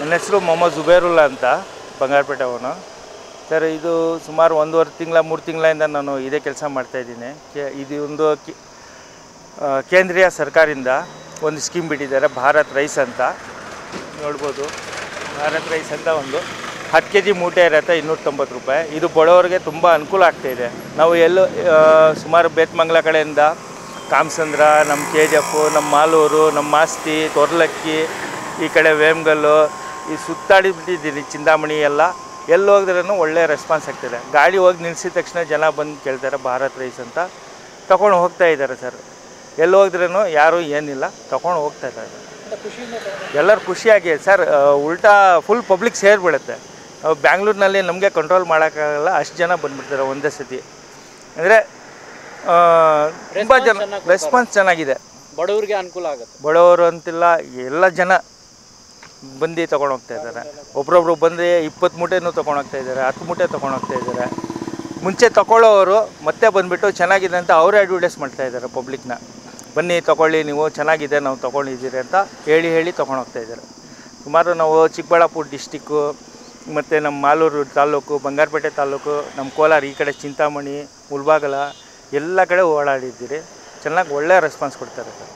ನನ್ನ ಹೆಸರು ಮೊಹಮ್ಮದ್ ಜುಬೇರುಲ್ಲಾ ಅಂತ, ಬಂಗಾರಪೇಟೆ ಅವನು. ಸರ್, ಇದು ಸುಮಾರು ಒಂದೂವರೆ ತಿಂಗಳ, ಮೂರು ತಿಂಗಳಿಂದ ನಾನು ಇದೇ ಕೆಲಸ ಮಾಡ್ತಾಯಿದ್ದೀನಿ ಇದು ಒಂದು ಕಿ- ಕೇಂದ್ರೀಯ ಸರ್ಕಾರದಿಂದ ಒಂದು ಸ್ಕೀಮ್ ಬಿಟ್ಟಿದ್ದಾರೆ, ಭಾರತ್ ರೈಸ್ ಅಂತ. ನೋಡ್ಬೋದು, ಭಾರತ್ ರೈಸ್ ಅಂತ ಒಂದು. ಹತ್ತು ಕೆ ಜಿ ಮೂಟೆ ಇರತ್ತೆ, ಇನ್ನೂರ ತೊಂಬತ್ತು ರೂಪಾಯಿ. ಇದು ಬಡವರಿಗೆ ತುಂಬ ಅನುಕೂಲ ಆಗ್ತಾಯಿದೆ ನಾವು ಎಲ್ಲೂ ಸುಮಾರು ಬೇತ್ಮಂಗ್ಲ ಕಡೆಯಿಂದ ಕಾಮಸಂದ್ರ, ನಮ್ಮ ಕೆ ಜಿ ಎಫು, ನಮ್ಮ ಮಾಲೂರು, ನಮ್ಮ ಮಾಸ್ತಿ, ತೊರ್ಲಕ್ಕಿ, ಈ ಕಡೆ ವೇಮ್ಗಲ್ಲು ಈ ಸುತ್ತಾಡಿ ಬಿಟ್ಟಿದ್ದೀನಿ ಚಿಂತಾಮಣಿ ಎಲ್ಲ. ಎಲ್ಲಿ ಹೋಗಿದ್ರೂ ಒಳ್ಳೆ ರೆಸ್ಪಾನ್ಸ್ ಆಗ್ತಿದೆ. ಗಾಡಿ ಹೋಗಿ ನಿಲ್ಸಿದ ತಕ್ಷಣ ಜನ ಬಂದು ಕೇಳ್ತಾರೆ ಭಾರತ್ ರೈಸ್ ಅಂತ. ತಗೊಂಡು ಹೋಗ್ತಾ ಇದ್ದಾರೆ ಸರ್ ಎಲ್ಲಿ ಹೋಗಿದ್ರೂ ಯಾರೂ ಏನಿಲ್ಲ ತಗೊಂಡು ಹೋಗ್ತಾ ಇದ್ದಾರೆ. ಎಲ್ಲರೂ ಖುಷಿಯಾಗಿ ಸರ್ ಉಲ್ಟಾ ಫುಲ್ ಪಬ್ಲಿಕ್ ಸೇರಿಬಿಡುತ್ತೆ. ಬ್ಯಾಂಗ್ಳೂರಿನಲ್ಲಿ ನಮಗೆ ಕಂಟ್ರೋಲ್ ಮಾಡೋಕ್ಕಾಗಲ್ಲ ಅಷ್ಟು ಜನ ಬಂದ್ಬಿಡ್ತಾರೆ ಒಂದೇ ಸತಿ. ಅಂದರೆ ತುಂಬ ಜನ ರೆಸ್ಪಾನ್ಸ್ ಚೆನ್ನಾಗಿದೆ. ಬಡವರಿಗೆ ಅನುಕೂಲ ಆಗುತ್ತೆ. ಬಡವರು ಅಂತಿಲ್ಲ ಎಲ್ಲ ಜನ ಬಂದು ತೊಗೊಂಡೋಗ್ತಾ ಇದ್ದಾರೆ. ಒಬ್ರೊಬ್ರು ಬಂದು ಇಪ್ಪತ್ತು ಮೂಟೆನೂ ತೊಗೊಂಡು ಹೋಗ್ತಾ ಇದ್ದಾರೆ, ಹತ್ತು ಮೂಟೆ ತೊಗೊಂಡು ಹೋಗ್ತಾ ಇದ್ದಾರೆ. ಮುಂಚೆ ತಗೊಳ್ಳೋರು ಮತ್ತೆ ಬಂದುಬಿಟ್ಟು ಚೆನ್ನಾಗಿದೆ ಅಂತ ಅವರೇ ಅಡ್ವರ್ಟೈಸ್ ಮಾಡ್ತಾ ಇದ್ದಾರೆ ಪಬ್ಲಿಕ್ನ ಬನ್ನಿ ತೊಗೊಳ್ಳಿ ನೀವು, ಚೆನ್ನಾಗಿದೆ, ನಾವು ತೊಗೊಂಡಿದ್ದೀರಿ ಅಂತ ಹೇಳಿ ಹೇಳಿ ತೊಗೊಂಡು ಹೋಗ್ತಾ ಇದ್ದಾರೆ. ಸುಮಾರು ನಾವು ಚಿಕ್ಕಬಳ್ಳಾಪುರ ಡಿಸ್ಟಿಕ್ಕು ಮತ್ತು ನಮ್ಮ ಮಾಲೂರು ತಾಲೂಕು, ಬಂಗಾರಪೇಟೆ ತಾಲೂಕು, ನಮ್ಮ ಕೋಲಾರ ಈ ಕಡೆ ಚಿಂತಾಮಣಿ, ಮುಲ್ಬಾಗಲ ಎಲ್ಲ ಕಡೆ ಓಡಾಡಿದ್ದೀರಿ. ಚೆನ್ನಾಗಿ ಒಳ್ಳೆಯ ರೆಸ್ಪಾನ್ಸ್ ಕೊಡ್ತಾರೆ ಸರ್.